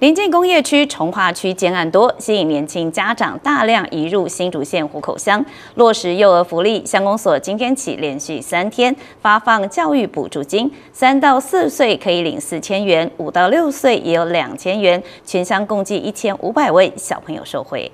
临近工业区、从化区建案多，吸引年轻家长大量移入新竹县湖口乡。落实幼儿福利，乡公所今天起连续三天发放教育补助金，三到四岁可以领四千元，五到六岁也有两千元，全乡共计一千五百位小朋友受惠。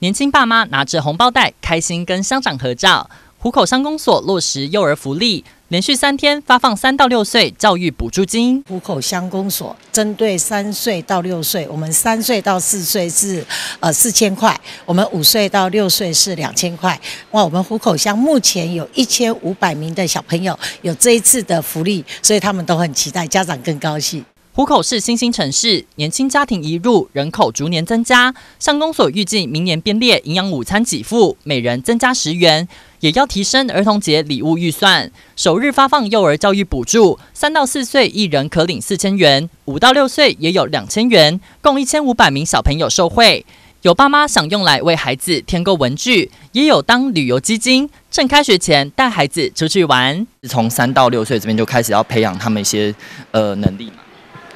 年轻爸妈拿着红包袋，开心跟乡长合照。湖口乡公所落实幼儿福利，连续三天发放三到六岁教育补助金。虎口乡公所针对三岁到六岁，我们三岁到四岁是呃四千块，我们五岁到六岁是两千块。哇，我们虎口乡目前有一千五百名的小朋友有这一次的福利，所以他们都很期待，家长更高兴。湖口市新兴城市，年轻家庭移入，人口逐年增加。上公所预计明年编列营养午餐给付，每人增加十元，也要提升儿童节礼物预算。首日发放幼儿教育补助，三到四岁一人可领四千元，五到六岁也有两千元，共一千五百名小朋友受惠。有爸妈想用来为孩子添购文具，也有当旅游基金，趁开学前带孩子出去玩。从三到六岁这边就开始要培养他们一些呃能力嘛。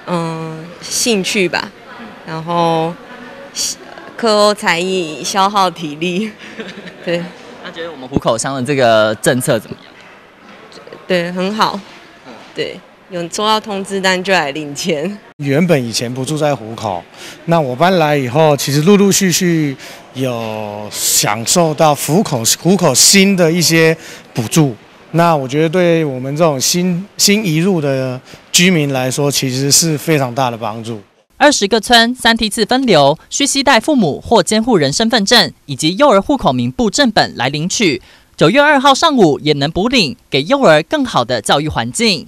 嗯，兴趣吧，然后课后才艺消耗体力，对。那觉得我们虎口乡的这个政策怎么样？对，很好。对，有收到通知单就来领钱。原本以前不住在虎口，那我搬来以后，其实陆陆续续有享受到虎口虎口新的一些补助。那我觉得对我们这种新新移入的居民来说，其实是非常大的帮助。二十个村三梯次分流，需携带父母或监护人身份证以及幼儿户口名簿正本来领取。九月二号上午也能补领，给幼儿更好的教育环境。